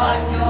on your